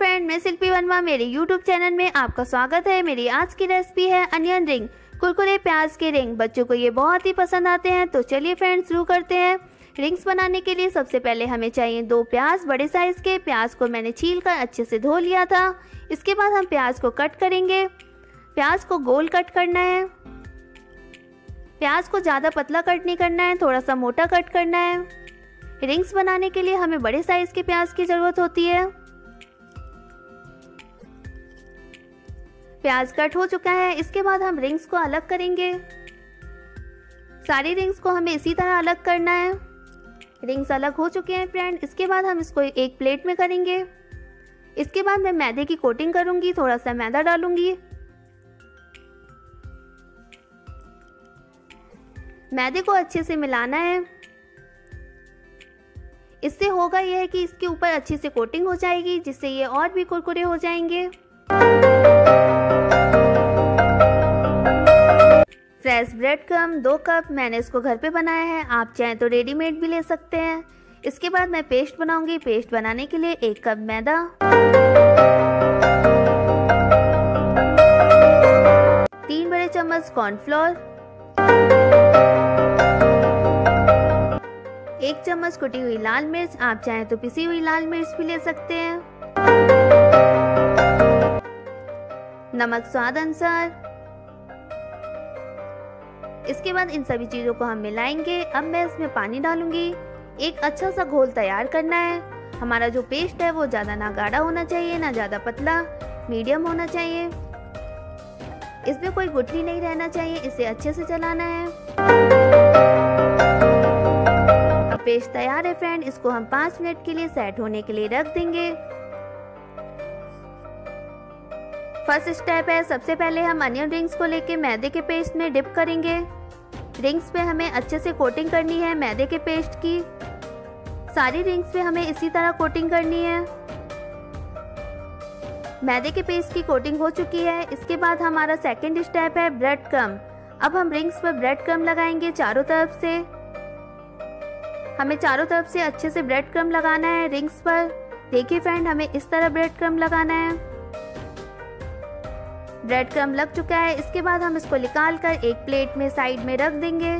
Friend मैं शिल्पी वर्मा मेरे YouTube channel में आपका स्वागत है। मेरी आज की रेसिपी है अनियन रिंग कुरकुरे प्याज के रिंग बच्चों को ये बहुत ही पसंद आते हैं तो चलिए फ्रेंड शुरू करते हैं। रिंग्स बनाने के लिए सबसे पहले हमें चाहिए दो प्याज बड़े साइज़ के। प्याज को मैंने छील कर अच्छे से धो लिया था। इसके बाद हम प्याज को कट करेंगे। प्याज को गोल कट करना है। प्याज को ज़्यादा पतला कट नहीं करना है थोड़ा सा मोटा कट करना है। रिंग्स बनाने के लिए हमें बड़े साइज़ के प्याज की ज़रूरत होती है। प्याज कट हो चुका है, इसके बाद हम रिंग्स को अलग करेंगे। सारी रिंग्स को हमें इसी तरह अलग करना है। रिंग्स अलग हो चुके हैं फ्रेंड इसके बाद हम इसको एक प्लेट में करेंगे। इसके बाद मैं मैदे की कोटिंग करूँगी, थोड़ा सा मैदा डालूँगी। मैदे को अच्छे से मिलाना है। इससे होगा यह है कि इसके ऊपर अच्छे से कोटिंग हो जाएगी, जिससे ये और भी कुरकुरे हो जाएँगे। फ्रेश ब्रेड क्रम, दो कप, मैंने इसको घर पे बनाया है। आप चाहें तो रेडीमेड भी ले सकते हैं। इसके बाद मैं पेस्ट बनाऊँगी। पेस्ट बनाने के लिए एक कप मैदा। तीन बड़े चम्मच कॉर्नफ्लोर। एक चम्मच कुटी हुई लाल मिर्च। आप चाहें तो पिसी हुई लाल मिर्च भी ले सकते हैं। नमक स्वाद अनुसार इसके बाद इन सभी चीज़ों को हम मिलाएँगे। अब मैं इसमें पानी डालूँगी। एक अच्छा सा घोल तैयार करना है। हमारा जो पेस्ट है, वो ज़्यादा ना गाढ़ा होना चाहिए, ना ज़्यादा पतला, मीडियम होना चाहिए। इसमें कोई गुठली नहीं रहना चाहिए, इसे अच्छे से चलाना है। पेस्ट तैयार है, फ्रेंड। इसको हम पाँच मिनट के लिए सेट होने के लिए रख देंगे। फ़र्स्ट स्टेप है, सबसे पहले हम अनियन रिंग्स को लेके मैदे के पेस्ट में डिप करेंगे। रिंग्स पे हमें अच्छे से कोटिंग करनी है मैदे के पेस्ट की। सारी रिंग्स पे हमें इसी तरह कोटिंग करनी है। मैदे के पेस्ट की कोटिंग हो चुकी है। इसके बाद हमारा सेकेंड स्टेप है ब्रेड क्रम अब हम रिंग्स पर ब्रेड क्रम लगाएँगे चारों तरफ़ से। हमें चारों तरफ़ से अच्छे से ब्रेड क्रम लगाना है रिंग्स पर। देखिए फ्रेंड हमें इस तरह ब्रेड क्रम लगाना है। ब्रेड क्रम लग चुका है। इसके बाद हम इसको निकाल कर एक प्लेट में साइड में रख देंगे।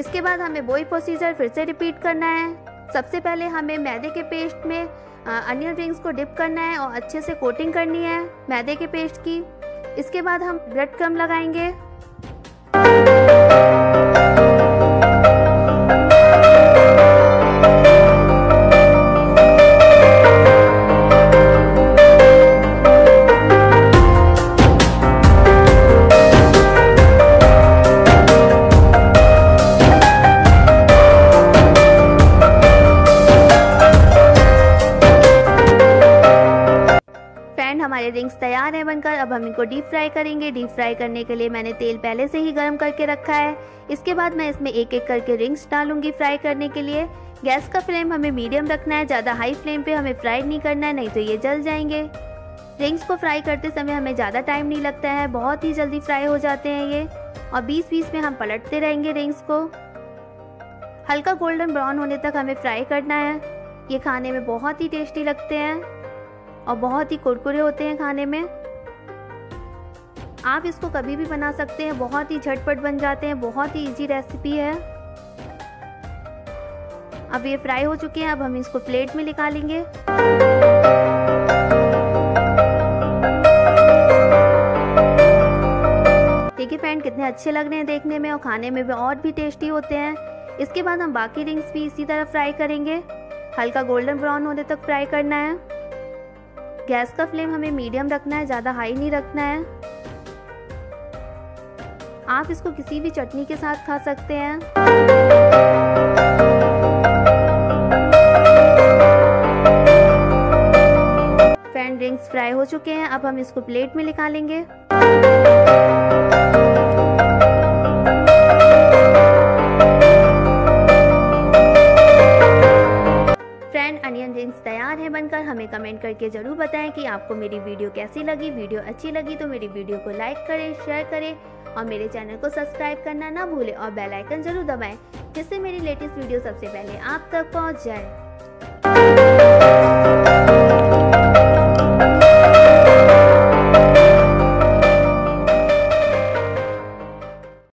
इसके बाद हमें वही प्रोसीजर फिर से रिपीट करना है। सबसे पहले हमें मैदे के पेस्ट में अनियन रिंग्स को डिप करना है और अच्छे से कोटिंग करनी है मैदे के पेस्ट की। इसके बाद हम ब्रेड क्रम लगाएँगे। बनकर अब हम इनको डीप फ्राई करेंगे। डीप फ्राई करने के लिए मैंने तेल पहले से ही गर्म करके रखा है। इसके बाद मैं इसमें एक एक करके रिंग्स डालूँगी फ्राई करने के लिए। गैस का फ्लेम हमें मीडियम रखना है, ज़्यादा हाई फ्लेम पे हमें फ्राई नहीं करना है, नहीं तो ये जल जाएँगे। रिंग्स को फ्राई करते समय हमें ज़्यादा टाइम नहीं लगता है, बहुत ही जल्दी फ्राई हो जाते हैं ये। और बीस बीस में हम पलटते रहेंगे रिंग्स को। हल्का गोल्डन ब्राउन होने तक हमें फ्राई करना है। ये खाने में बहुत ही टेस्टी लगते हैं। और बहुत ही कुरकुरे होते हैं खाने में। आप इसको कभी भी बना सकते हैं। बहुत ही झटपट बन जाते हैं। बहुत ही इजी रेसिपी है। अब ये फ्राई हो चुके हैं। अब हम इसको प्लेट में निकालेंगे। देखिए फ्रेंड कितने अच्छे लग रहे हैं देखने में और खाने में भी और भी टेस्टी होते हैं। इसके बाद हम बाकी रिंग्स भी इसी तरह फ्राई करेंगे। हल्का गोल्डन ब्राउन होने तक फ्राई करना है। गैस का फ्लेम हमें मीडियम रखना है, ज़्यादा हाई नहीं रखना है। आप इसको किसी भी चटनी के साथ खा सकते हैं। फ्राई हो चुके हैं, अब हम इसको प्लेट में निकालेंगे। करके ज़रूर बताएँ कि आपको मेरी वीडियो कैसी लगी। वीडियो अच्छी लगी तो मेरी वीडियो को लाइक करें, शेयर करें और मेरे चैनल को सब्सक्राइब करना ना भूलें और बेल आइकन ज़रूर दबाएँ, जिससे मेरी लेटेस्ट वीडियो सबसे पहले आप तक पहुँच जाए।